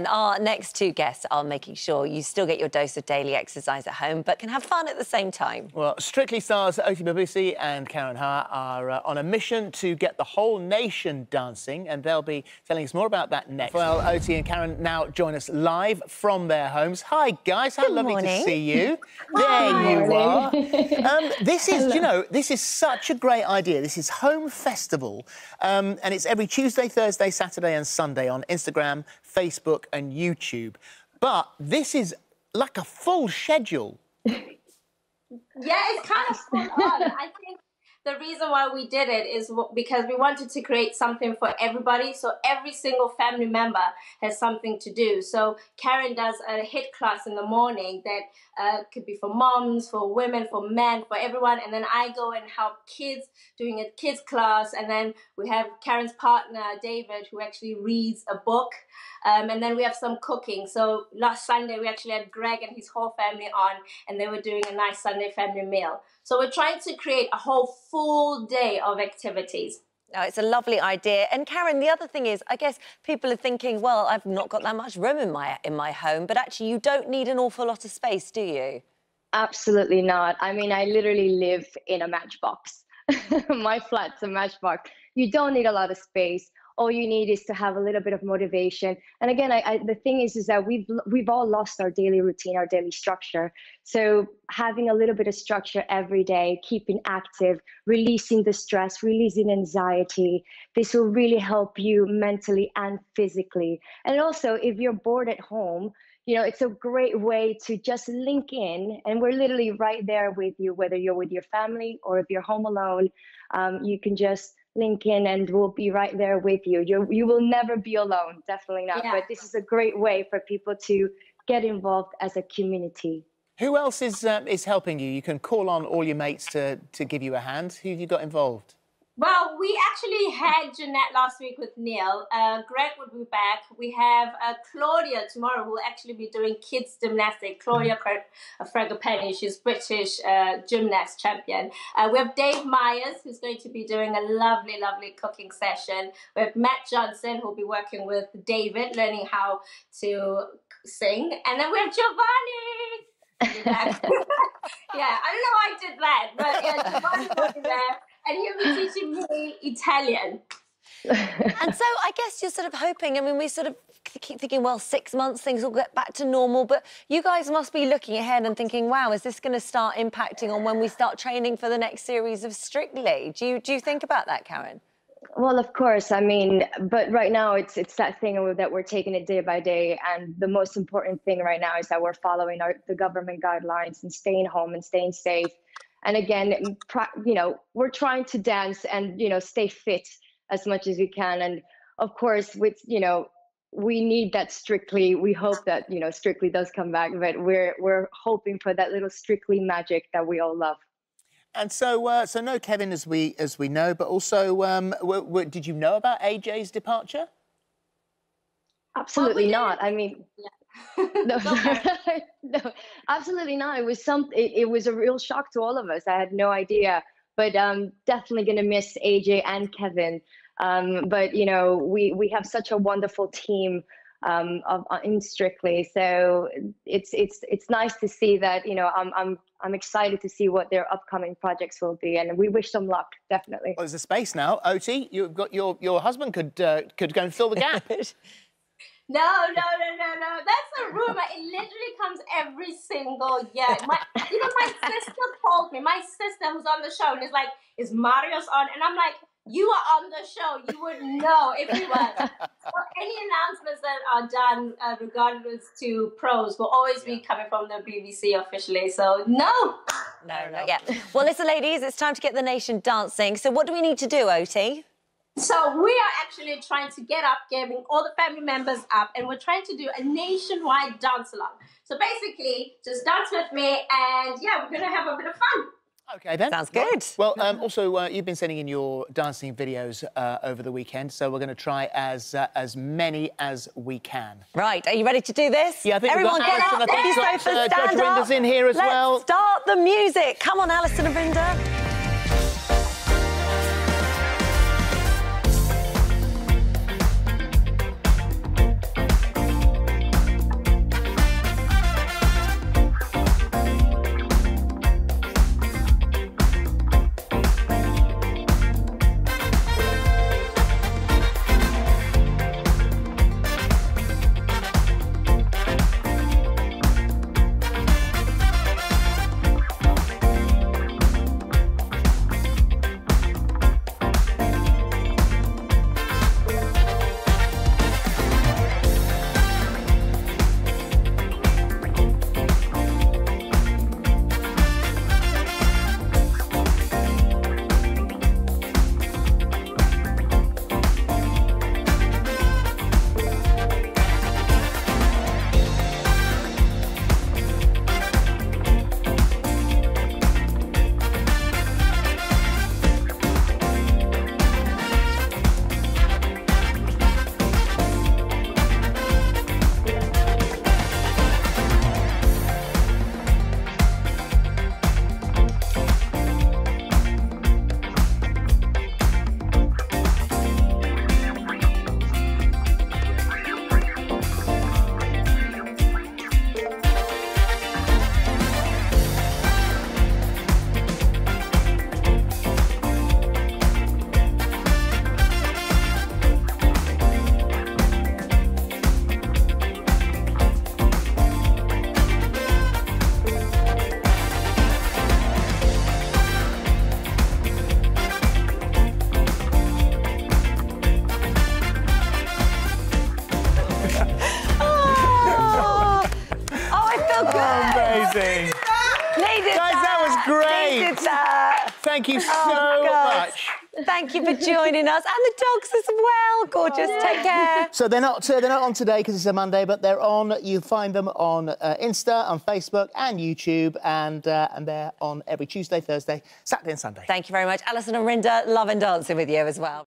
And our next two guests are making sure you still get your dose of daily exercise at home, but can have fun at the same time. Well, Strictly stars Oti Mabuse and Karen Hauer are uh, on a mission to get the whole nation dancing, and they'll be telling us more about that next. Well, Oti and Karen now join us live from their homes. Hi, guys. How Good lovely morning. to see you. there you are. Um, this is, you know, this is such a great idea. This is Home Festival, um, and it's every Tuesday, Thursday, Saturday, and Sunday on Instagram, Facebook, and YouTube. But this is like a full schedule. Yeah, it's kind of full on. I think the reason why we did it is because we wanted to create something for everybody. So every single family member has something to do. So Karen does a HIIT class in the morning that uh, could be for moms, for women, for men, for everyone. And then I go and help kids doing a kids class. And then we have Karen's partner, David, who actually reads a book. Um, and then we have some cooking. So last Sunday, we actually had Greg and his whole family on, and they were doing a nice Sunday family meal. So we're trying to create a whole full day of activities. No, it's a lovely idea. And Karen, the other thing is, I guess people are thinking, well, I've not got that much room in my in my home, but actually, you don't need an awful lot of space, do you? Absolutely not. I mean, I literally live in a matchbox. My flat's a matchbox. You don't need a lot of space. All you need is to have a little bit of motivation. And again, I, I, the thing is, is that we've we've all lost our daily routine, our daily structure. So having a little bit of structure every day, keeping active, releasing the stress, releasing anxiety, this will really help you mentally and physically. And also, if you're bored at home, you know, it's a great way to just link in, and we're literally right there with you, whether you're with your family or if you're home alone. Um, you can just link in, and we'll be right there with you. You you will never be alone, definitely not. Yeah. But this is a great way for people to get involved as a community. Who else is um, is helping you? You can call on all your mates to to give you a hand. Who have you got involved? Well, we actually had Janette last week with Neil. Uh, Greg will be back. We have uh, Claudia tomorrow who will actually be doing kids gymnastics. Claudia Fra- uh, Fragapane, she's British uh, gymnast champion. Uh, we have Dave Myers who's going to be doing a lovely, lovely cooking session. We have Matt Johnson who'll be working with David, learning how to sing. And then we have Giovanni. He'll be back. yeah, I don't know why I did that, but yeah, Giovanni will be there and he'll be teaching me Italian. and so I guess you're sort of hoping. I mean, we sort of keep thinking, well, six months things will get back to normal, but you guys must be looking ahead and thinking, wow, is this going to start impacting on when we start training for the next series of Strictly? Do you do you think about that, Karen? Well, of course. I mean, but right now it's it's that thing that we're taking it day by day, and the most important thing right now is that we're following our, the government guidelines and staying home and staying safe. And again, you know, we're trying to dance and you know stay fit as much as we can. And of course, with you know, we need that strictly. We hope that you know strictly does come back, but we're we're hoping for that little strictly magic that we all love. And so, uh, so no Kevin, as we as we know, but also, um, w- w- did you know about AJ's departure? Absolutely did. not. I mean, no, Go for it. no, absolutely not. It was some. It, it was a real shock to all of us. I had no idea, but um, definitely gonna miss AJ and Kevin. Um, but you know, we we have such a wonderful team um, of uh, in Strictly, so it's it's it's nice to see that. You know, I'm I'm I'm excited to see what their upcoming projects will be, and we wish them luck. Definitely. Well, there's a space now. Oti, you've got your your husband could uh, could go and fill the gap. No, no, no, no, no. That's a rumor. It literally comes every single year. My, even my sister called me. My sister who's on the show and is like, "Is Marius on?" And I'm like, "You are on the show. You would know if you were." so any announcements that are done uh, regardless to pros will always be coming from the BBC officially. So no. No, not yet. Well, listen, ladies, it's time to get the nation dancing. So, what do we need to do, Oti? So we are actually trying to get up, getting all the family members up, and we're trying to do a nationwide dance along. So basically, just dance with me, and yeah, we're gonna have a bit of fun. Okay, then. Sounds good. Well, um, also, uh, you've been sending in your dancing videos uh, over the weekend, so we're going to try as uh, as many as we can. Right, are you ready to do this? Yeah, I think we've Everyone got get Alison. I think These we've got, sofas, uh, Judge stand. Rinda's in here as Let's well. start the music. Come on, Alison and Rinda. Amazing. Needed Guys, that was great. Needed that. Thank you so Oh, much. Thank you for joining us. And the dogs as well. Gorgeous. Take care. So they're not uh, they're not on today because it's a Monday, but they're on. You find them on uh, Insta, on Facebook, and YouTube, and uh, and they're on every Tuesday, Thursday, Saturday, and Sunday. Thank you very much. Alison and Rinda, Love and dancing with you as well.